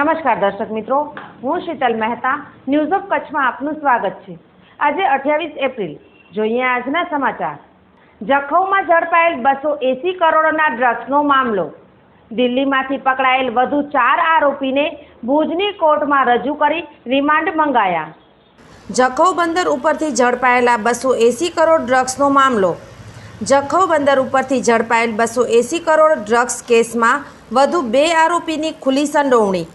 નમસ્કાર દર્શક મિત્રો, હું શીતલ મહેતા ન્યૂઝ ઓફ કચ્છમાં આપનું સ્વાગત છે. આજે અઠ્યાવીસ એપ્રિલ, જોઈએ આજના સમાચાર. જખૌમાં ઝડપાયેલ બસો એસી કરોડના ડ્રગ્સનો મામલો. દિલ્હીમાંથી પકડાયેલ વધુ ચાર આરોપીને ભુજની કોર્ટમાં રજૂ કરી રિમાન્ડ મંગાયા. જખૌ બંદર ઉપરથી ઝડપાયેલા બસો એસી કરોડ ડ્રગ્સનો મામલો. જખૌ બંદર ઉપરથી ઝડપાયેલ બસો એસી કરોડ ડ્રગ્સ કેસમાં વધુ બે આરોપીની ખુલ્લી સંડોવણી.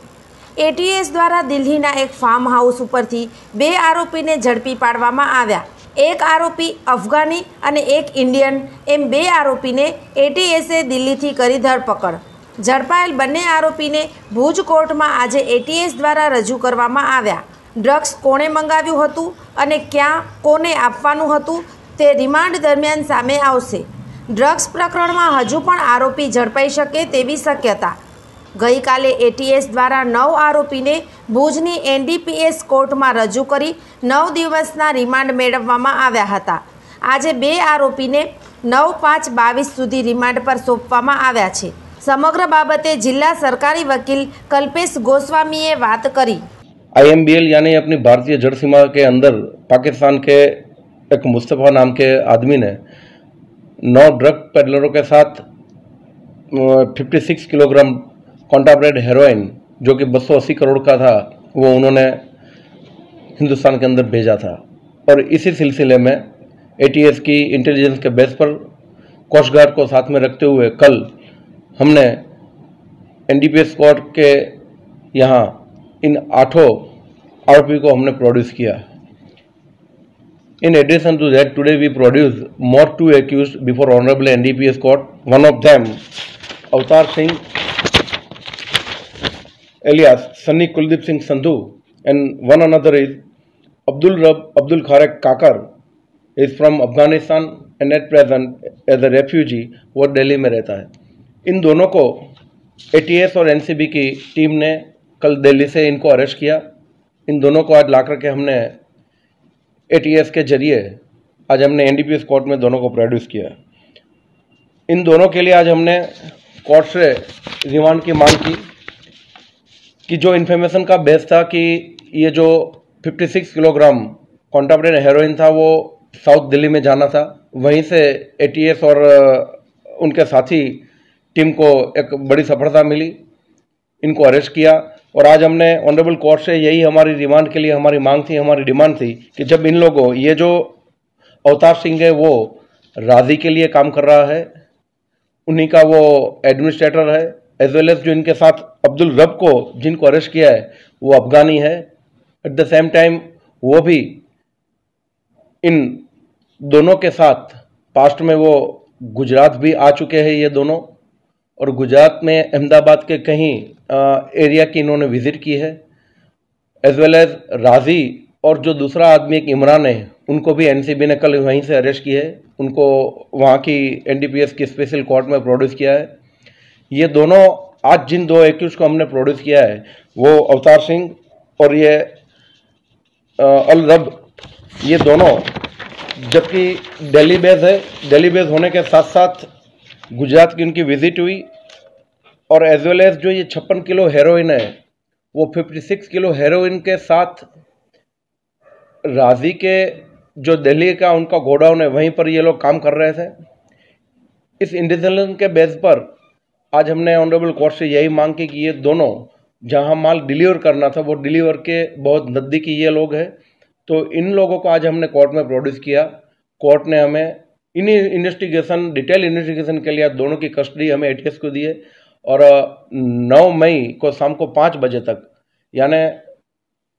એટીએસ દ્વારા દિલ્હીના એક ફાર્મ હાઉસ ઉપરથી બે આરોપીને ઝડપી પાડવામાં આવ્યા. એક આરોપી અફઘાની અને એક ઇન્ડિયન. એમ બે આરોપીને એટીએસે દિલ્હીથી કરી ધરપકડ. ઝડપાયેલ બંને આરોપીને ભુજ કોર્ટમાં આજે એટીએસ દ્વારા રજૂ કરવામાં આવ્યા. ડ્રગ્સ કોણે મંગાવ્યું હતું અને ક્યાં કોને આપવાનું હતું તે રિમાન્ડ દરમિયાન સામે આવશે. ડ્રગ્સ પ્રકરણમાં હજુ પણ આરોપી ઝડપાઈ શકે તેવી શક્યતા. ગઈકાલે એટીએસ દ્વારા નવ આરોપીને ભુજની એનડીપીએસ કોર્ટમાં રજૂ કરી નવ દિવસના રિમાન્ડ મેળવવામાં આવ્યા હતા આજે બે આરોપીને નવ પાંચ બાવીસ સુધી રિમાન્ડ પર સોંપવામાં આવ્યા છે સમગ્ર બાબતે જિલ્લા સરકારી વકીલ કલ્પેશ ગોસ્વામીએ વાત કરી आईएमबीएल यानी अपनी भारतीय जड़ सीमा के अंदर पाकिस्तान के एक मुस्तफ़ा नाम के आदमी ने नौ ड्रग पेडलरों के साथ 56 किलोग्राम contraband heroin जो कि 280 करोड़ का था वो उन्होंने हिंदुस्तान के अंदर भेजा था और इसी सिलसिले में एटीएस की इंटेलिजेंस के बेस पर कोस्ट गार्ड को साथ में रखते हुए कल हमने एनडीपीएस कोर्ट के यहाँ इन आठों आरोपी को हमने प्रोड्यूस किया In addition to that, today we produce more two accused before Honorable NDPS Court. One of them, Avatar Singh, alias Sunny Kuldeep Singh Sandhu, and one another is Abdul Rab Abdul Kharek Kakar, is from Afghanistan and at present as a refugee वो दिल्ली में रहता है। इन दोनों को ATS और NCB की team ने कल दिल्ली से इनको अरेस्ट किया। इन दोनों को आज ला करके हमने एटीएस के ज़रिए आज हमने एनडीपीएस कोर्ट में दोनों को प्रोड्यूस किया। इन दोनों के लिए आज हमने कोर्ट से रिमांड की मांग की। कि जो इन्फॉर्मेशन का बेस था कि ये जो 56 किलोग्राम कॉन्टाब्रेड हेरोइन था, वो साउथ दिल्ली में जाना था। वहीं से एटीएस और उनके साथी टीम को एक बड़ी सफलता मिली। इनको अरेस्ट किया और आज हमने ऑनरेबल कोर्ट से यही हमारी रिमांड के लिए हमारी मांग थी, हमारी डिमांड थी कि जब इन लोगों, ये जो अवतार सिंह है, वो राज़ी के लिए काम कर रहा है। उन्हीं का वो एडमिनिस्ट्रेटर है। एज वेल एज जो इनके साथ अब्दुल रब को, जिनको अरेस्ट किया है, वो अफगानी है। एट द सेम टाइम वो भी इन दोनों के साथ पास्ट में वो गुजरात भी आ चुके हैं ये दोनों। और गुजरात में अहमदाबाद के कहीं एरिया की इन्होंने विज़िट की है। एज वेल एज राज़ी और जो दूसरा आदमी, एक इमरान है, उनको भी एनसीबी ने कल वहीं से अरेस्ट किया है। उनको वहाँ की एनडीपीएस की स्पेशल कोर्ट में प्रोड्यूस किया है। ये दोनों, आज जिन दो एक्यूज को हमने प्रोड्यूस किया है, वो अवतार सिंह और ये अल रब, ये दोनों, जबकि दिल्ली बेस है दिल्ली बेस होने के साथ साथ गुजरात की उनकी विज़िट हुई, और एज वेल एज जो ये छप्पन किलो हेरोइन है, वो 56 किलो हेरोइन के साथ राज़ी के, जो दिल्ली का उनका गोडाउन है, वहीं पर ये लोग काम कर रहे थे। इस इंटेलिजेंस के बेस पर आज हमने ऑनरेबल कोर्ट से यही मांग की कि ये दोनों, जहाँ माल डिलीवर करना था, वो डिलीवर के बहुत नज़दीकी ये लोग हैं। तो इन लोगों को आज हमने कोर्ट में प्रोड्यूस किया। कोर्ट ने हमें इन इन्वेस्टिगेशन डिटेल इन्वेस्टिगेशन के लिए दोनों की कस्टडी हमें एटीएस को दिए और 9 मई को शाम को पाँच बजे तक, यानी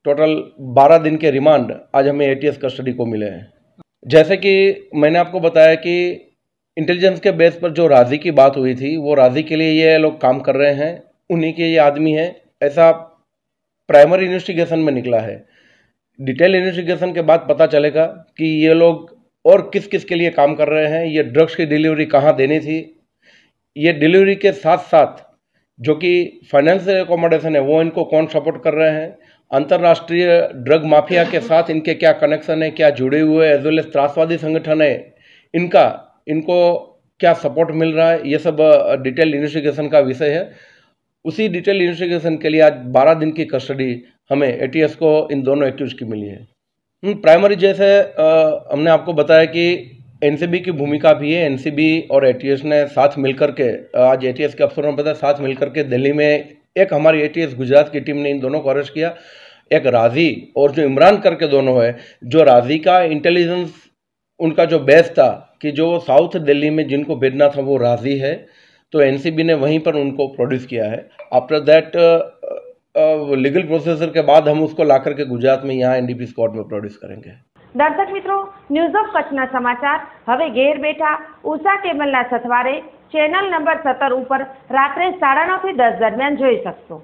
टोटल 12 दिन के रिमांड आज हमें एटीएस कस्टडी को मिले हैं। जैसे कि मैंने आपको बताया कि इंटेलिजेंस के बेस पर जो राज़ी की बात हुई थी, वो राज़ी के लिए ये लोग काम कर रहे हैं, उन्हीं के ये आदमी हैं। ऐसा प्राइमरी इन्वेस्टिगेशन में निकला है। डिटेल इन्वेस्टिगेशन के बाद पता चलेगा कि ये लोग और किस किस के लिए काम कर रहे हैं। ये ड्रग्स की डिलीवरी कहाँ देनी थी? ये डिलीवरी के साथ साथ जो कि फाइनेंशियल एकोमोडेशन है, वो इनको कौन सपोर्ट कर रहे हैं? अंतर्राष्ट्रीय ड्रग माफिया के साथ इनके क्या कनेक्शन है, क्या जुड़े हुए एज वेल एज त्रासवादी संगठन है। इनका इनको क्या सपोर्ट मिल रहा है? ये सब डिटेल इन्वेस्टिगेशन का विषय है। उसी डिटेल इन्वेस्टिगेशन के लिए आज 12 दिन की कस्टडी हमें एटीएस को इन दोनों एक्यूज की मिली है। प्राइमरी जैसे अ, हमने आपको बताया कि एनसीबी की भूमिका भी है। एनसीबी और एटीएस ने साथ मिलकर के आज एटीएस के अफसरों ने बताया साथ मिलकर के दिल्ली में एक हमारी एटीएस गुजरात की टीम ने इन दोनों को अरेस्ट किया। एक राज़ी और जो इमरान करके दोनों है जो राज़ी का इंटेलिजेंस उनका जो बेस था कि जो साउथ दिल्ली में जिनको भेजना था वो राजी है तो एनसीबी ने वहीं पर उनको प्रोड्यूस किया है आफ्टर दैट लीगल प्रोसेसर के बाद हम उसको ला करके गुजरात में यहाँ एनडीपी कोर्ट में प्रोड्यूस करेंगे દર્શક મિત્રો ન્યૂઝ ઓફ કચ્છના સમાચાર હવે ઘેર બેઠા ઉષા કેબલના સથવારે ચેનલ નંબર સત્તર ઉપર રાત્રે સાડા નવથી દસ દરમિયાન જોઈ શકશો